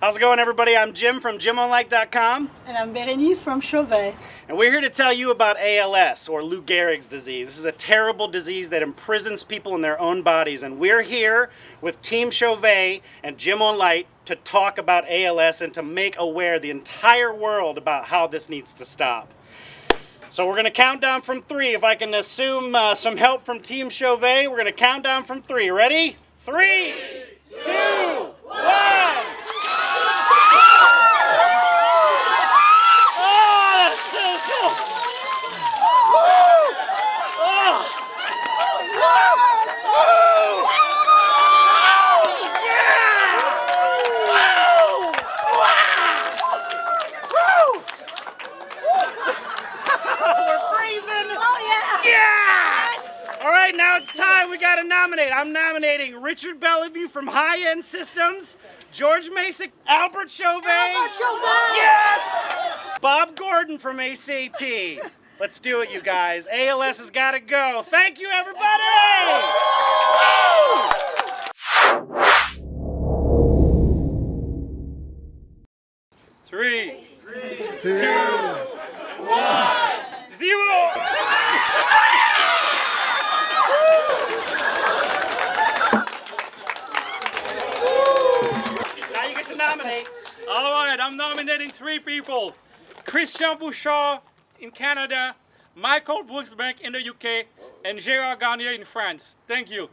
How's it going, everybody? I'm Jim from JimOnLight.com. And I'm Berenice from Chauvet. And we're here to tell you about ALS, or Lou Gehrig's disease. This is a terrible disease that imprisons people in their own bodies. And we're here with Team Chauvet and Jim on Light to talk about ALS and to make aware the entire world about how this needs to stop. So we're going to count down from three. If I can assume uh, some help from Team Chauvet, we're going to count down from three. Ready? Three, right, now it's time. We got to nominate. I'm nominating Richard Belliveau from High End Systems, George Masek, Albert Chauvet. Albert Chauvet! Yes! Bob Gordon from ACT. Let's do it, you guys. ALS has got to go. Thank you, everybody! Three, two, one, zero. Now you get to nominate. All right, I'm nominating three people. Christian Bouchard in Canada, Michael Brooksbank in the UK, and Gérard Garnier in France. Thank you.